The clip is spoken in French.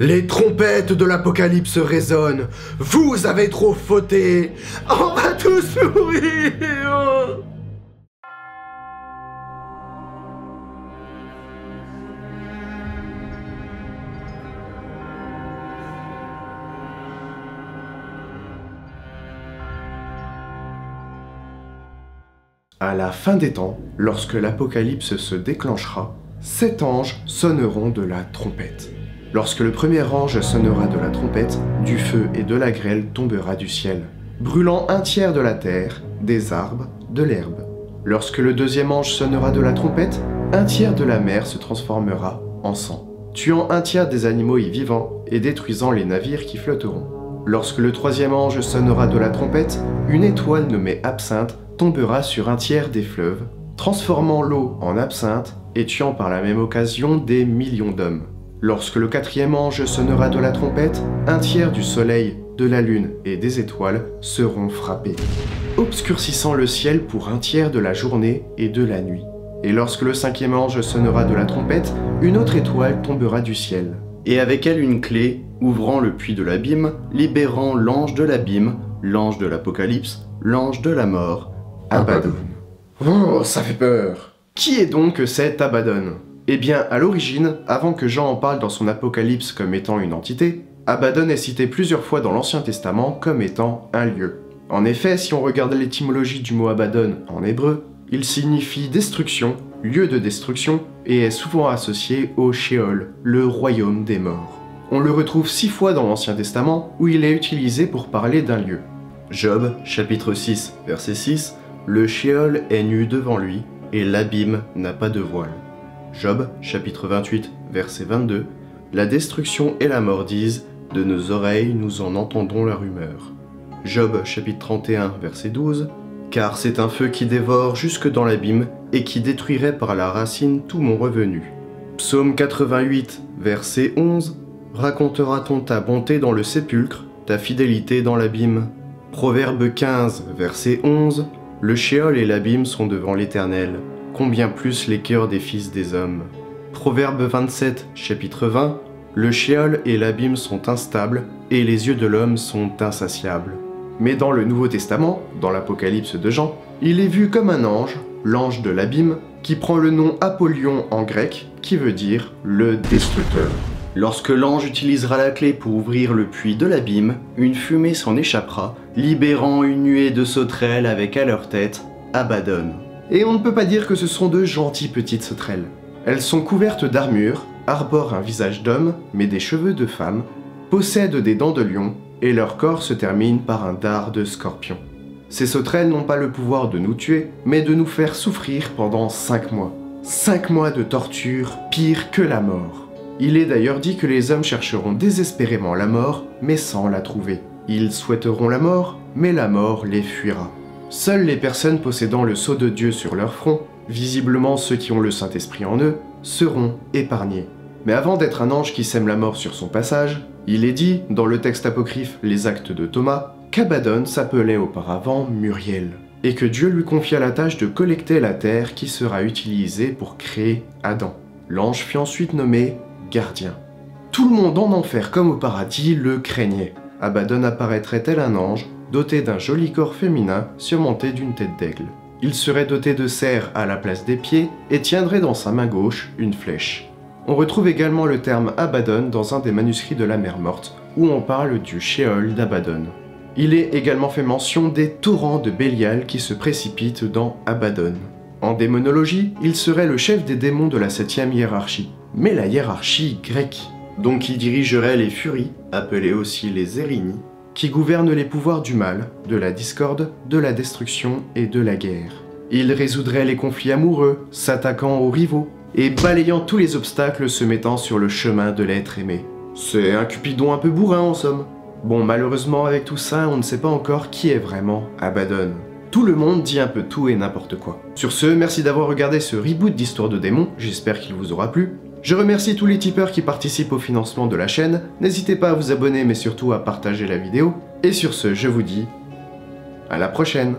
Les trompettes de l'apocalypse résonnent. Vous avez trop fauté. On va tous mourir. À la fin des temps, lorsque l'apocalypse se déclenchera, sept anges sonneront de la trompette. Lorsque le premier ange sonnera de la trompette, du feu et de la grêle tombera du ciel, brûlant un tiers de la terre, des arbres, de l'herbe. Lorsque le deuxième ange sonnera de la trompette, un tiers de la mer se transformera en sang, tuant un tiers des animaux y vivants et détruisant les navires qui flotteront. Lorsque le troisième ange sonnera de la trompette, une étoile nommée absinthe tombera sur un tiers des fleuves, transformant l'eau en absinthe et tuant par la même occasion des millions d'hommes. Lorsque le quatrième ange sonnera de la trompette, un tiers du soleil, de la lune et des étoiles seront frappés, obscurcissant le ciel pour un tiers de la journée et de la nuit. Et lorsque le cinquième ange sonnera de la trompette, une autre étoile tombera du ciel. Et avec elle une clé, ouvrant le puits de l'abîme, libérant l'ange de l'abîme, l'ange de l'Apocalypse, l'ange de la mort, Abaddon. Oh, ça fait peur. Qui est donc cet Abaddon? Eh bien, à l'origine, avant que Jean en parle dans son Apocalypse comme étant une entité, Abaddon est cité plusieurs fois dans l'Ancien Testament comme étant un lieu. En effet, si on regarde l'étymologie du mot Abaddon en hébreu, il signifie destruction, lieu de destruction, et est souvent associé au Sheol, le royaume des morts. On le retrouve six fois dans l'Ancien Testament où il est utilisé pour parler d'un lieu. Job, chapitre 6, verset 6, le Sheol est nu devant lui, et l'abîme n'a pas de voile. Job, chapitre 28, verset 22, La destruction et la mort disent, De nos oreilles nous en entendons la rumeur. Job, chapitre 31, verset 12, Car c'est un feu qui dévore jusque dans l'abîme, et qui détruirait par la racine tout mon revenu. Psaume 88, verset 11, Racontera-t-on ta bonté dans le sépulcre, ta fidélité dans l'abîme? Proverbe 15, verset 11, le Shéol et l'abîme sont devant l'Éternel, combien plus les cœurs des fils des hommes. Proverbe 27, chapitre 20 Le Shéol et l'abîme sont instables, et les yeux de l'homme sont insatiables. Mais dans le Nouveau Testament, dans l'Apocalypse de Jean, il est vu comme un ange, l'ange de l'abîme, qui prend le nom Apollyon en grec, qui veut dire le destructeur. Lorsque l'ange utilisera la clé pour ouvrir le puits de l'abîme, une fumée s'en échappera, libérant une nuée de sauterelles avec à leur tête Abaddon. Et on ne peut pas dire que ce sont de gentilles petites sauterelles. Elles sont couvertes d'armure, arborent un visage d'homme, mais des cheveux de femme, possèdent des dents de lion, et leur corps se termine par un dard de scorpion. Ces sauterelles n'ont pas le pouvoir de nous tuer, mais de nous faire souffrir pendant 5 mois. 5 mois de torture pire que la mort. Il est d'ailleurs dit que les hommes chercheront désespérément la mort, mais sans la trouver. Ils souhaiteront la mort, mais la mort les fuira. Seules les personnes possédant le sceau de Dieu sur leur front, visiblement ceux qui ont le Saint-Esprit en eux, seront épargnés. Mais avant d'être un ange qui sème la mort sur son passage, il est dit, dans le texte apocryphe Les Actes de Thomas, qu'Abaddon s'appelait auparavant Muriel, et que Dieu lui confia la tâche de collecter la terre qui sera utilisée pour créer Adam. L'ange fut ensuite nommé gardien. Tout le monde en enfer comme au paradis le craignait. Abaddon apparaîtrait tel un ange, doté d'un joli corps féminin surmonté d'une tête d'aigle. Il serait doté de serres à la place des pieds et tiendrait dans sa main gauche une flèche. On retrouve également le terme Abaddon dans un des manuscrits de la mer morte, où on parle du Sheol d'Abaddon. Il est également fait mention des torrents de Bélial qui se précipitent dans Abaddon. En démonologie, il serait le chef des démons de la septième hiérarchie mais la hiérarchie grecque. Donc il dirigerait les furies, appelées aussi les Érini, qui gouvernent les pouvoirs du mal, de la discorde, de la destruction et de la guerre. Il résoudrait les conflits amoureux, s'attaquant aux rivaux, et balayant tous les obstacles se mettant sur le chemin de l'être aimé. C'est un Cupidon un peu bourrin en somme. Bon, malheureusement, avec tout ça, on ne sait pas encore qui est vraiment Abaddon. Tout le monde dit un peu tout et n'importe quoi. Sur ce, merci d'avoir regardé ce reboot d'Histoire de démons, j'espère qu'il vous aura plu. Je remercie tous les tipeurs qui participent au financement de la chaîne, n'hésitez pas à vous abonner mais surtout à partager la vidéo, et sur ce je vous dis à la prochaine